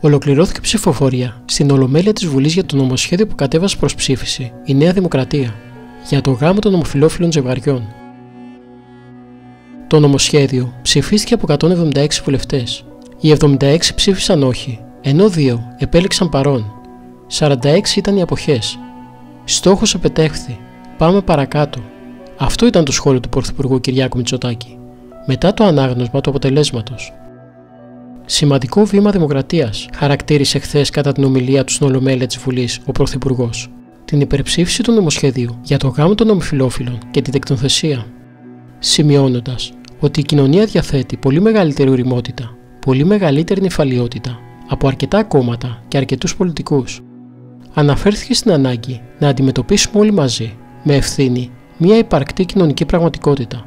Ολοκληρώθηκε ψηφοφορία στην Ολομέλεια της Βουλής για το νομοσχέδιο που κατέβασε προς ψήφιση η Νέα Δημοκρατία για το γάμο των ομοφυλόφιλων ζευγαριών. Το νομοσχέδιο ψηφίστηκε από 176 βουλευτές. Οι 76 ψήφισαν όχι, ενώ δύο επέλεξαν παρόν. 46 ήταν οι αποχές. Στόχος επετέχθη. Πάμε παρακάτω. Αυτό ήταν το σχόλιο του Πρωθυπουργού Κυριάκου Μητσοτάκη μετά το ανάγνωσμα του αποτελέσματος. Σημαντικό βήμα δημοκρατίας, χαρακτήρισε χθες κατά την ομιλία του στην Ολομέλεια της Βουλής ο Πρωθυπουργός. Την υπερψήφιση του νομοσχεδίου για το γάμο των ομοφυλόφιλων και την τεκτοθεσία. Σημειώνοντας ότι η κοινωνία διαθέτει πολύ μεγαλύτερη ουρημότητα, πολύ μεγαλύτερη νυφαλιότητα από αρκετά κόμματα και αρκετούς πολιτικούς. Αναφέρθηκε στην ανάγκη να αντιμετωπίσουμε όλοι μαζί, με ευθύνη, μια υπαρκτή κοινωνική πραγματικότητα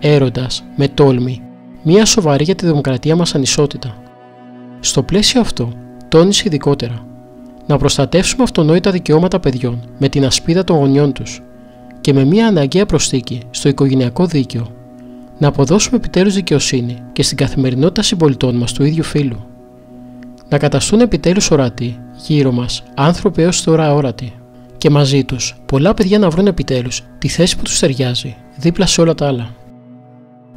έρωτας, με τόλμη, μια σοβαρή για τη δημοκρατία μας ανισότητα. Στο πλαίσιο αυτό, τόνισε ειδικότερα να προστατεύσουμε αυτονόητα δικαιώματα παιδιών με την ασπίδα των γονιών τους και με μια αναγκαία προσθήκη στο οικογενειακό δίκαιο να αποδώσουμε επιτέλους δικαιοσύνη και στην καθημερινότητα συμπολιτών μας του ίδιου φίλου. Να καταστούν επιτέλους ορατοί γύρω μας άνθρωποι έως τώρα αόρατοι και μαζί τους πολλά παιδιά να βρουν επιτέλους τη θέση που τους ταιριάζει δίπλα σε όλα τα άλλα.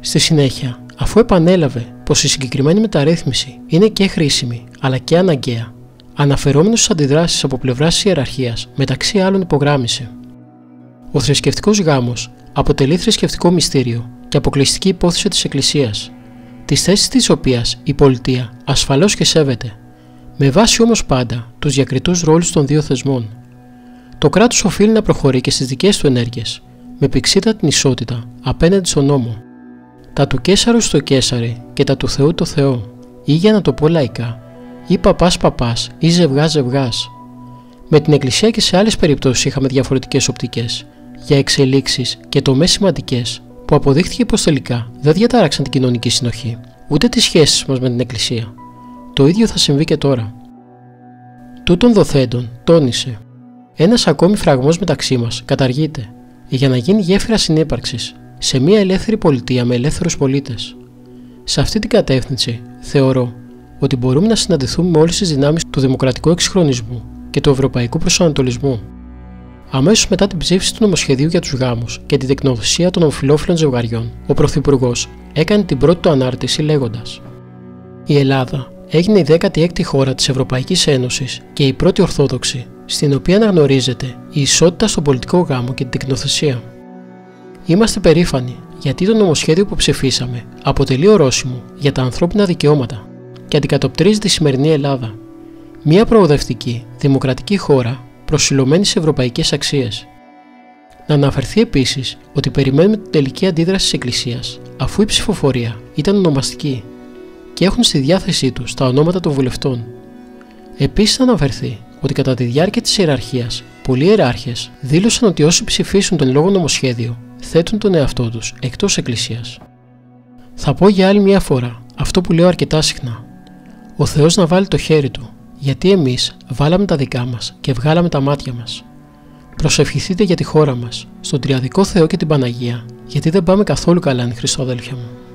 Στη συνέχεια, αφού επανέλαβε πως η συγκεκριμένη μεταρρύθμιση είναι και χρήσιμη αλλά και αναγκαία, αναφερόμενος στις αντιδράσεις από πλευράς της ιεραρχίας, μεταξύ άλλων υπογράμμισε. Ο θρησκευτικός γάμος αποτελεί θρησκευτικό μυστήριο και αποκλειστική υπόθεση της Εκκλησίας, τι θέσει της οποίας η πολιτεία ασφαλώς και σέβεται, με βάση όμως πάντα τους διακριτούς ρόλους των δύο θεσμών. Το κράτος οφείλει να προχωρεί και στις δικές του ενέργειες, με πηξίδα ισότητα απέναντι στον νόμο τα του Κέσαρου στο Κέσαρι και τα του Θεού το Θεό, ή για να το πω λαϊκά, ή παπάς παπάς ή ζευγάς ζευγάς. Με την Εκκλησία και σε άλλες περιπτώσεις είχαμε διαφορετικές οπτικές, για εξελίξεις και τομές σημαντικές που αποδείχθηκε πως τελικά δεν διατάραξαν την κοινωνική συνοχή, ούτε τις σχέσεις μας με την Εκκλησία. Το ίδιο θα συμβεί και τώρα. Τούτων δοθέντων τόνισε ένας ακόμη φραγμός μεταξύ μας καταργείται για να γίνει γέφυρα συνύπαρξης σε μια ελεύθερη πολιτεία με ελεύθερους πολίτες. Σε αυτή την κατεύθυνση θεωρώ ότι μπορούμε να συναντηθούμε με όλες τις δυνάμεις του δημοκρατικού εξυγχρονισμού και του ευρωπαϊκού προσανατολισμού. Αμέσως μετά την ψήφιση του νομοσχεδίου για τους γάμους και την τεκνοθεσία των ομοφυλόφιλων ζευγαριών, ο Πρωθυπουργός έκανε την πρώτη του ανάρτηση λέγοντας: Η Ελλάδα έγινε η 16η χώρα της Ευρωπαϊκής Ένωσης και η πρώτη Ορθόδοξη, στην οποία αναγνωρίζεται η ισότητα στον πολιτικό γάμο και την τεκνοθεσία. Είμαστε περήφανοι γιατί το νομοσχέδιο που ψηφίσαμε αποτελεί ορόσημο για τα ανθρώπινα δικαιώματα και αντικατοπτρίζει τη σημερινή Ελλάδα, μια προοδευτική, δημοκρατική χώρα προσιλωμένη σε ευρωπαϊκές αξίες. Να αναφερθεί επίσης ότι περιμένουμε την τελική αντίδραση της Εκκλησίας, αφού η ψηφοφορία ήταν ονομαστική και έχουν στη διάθεσή τους τα ονόματα των βουλευτών. Επίσης, θα αναφερθεί ότι κατά τη διάρκεια της ιεραρχίας, πολλοί ιεράρχες δήλωσαν ότι όσοι ψηφίσουν τον λόγο νομοσχέδιο θέτουν τον εαυτό τους εκτός εκκλησίας. Θα πω για άλλη μια φορά αυτό που λέω αρκετά συχνά. Ο Θεός να βάλει το χέρι Του, γιατί εμείς βάλαμε τα δικά μας και βγάλαμε τα μάτια μας. Προσευχηθείτε για τη χώρα μας, στον Τριαδικό Θεό και την Παναγία, γιατί δεν πάμε καθόλου καλά, αν Χριστό αδέλφια μου.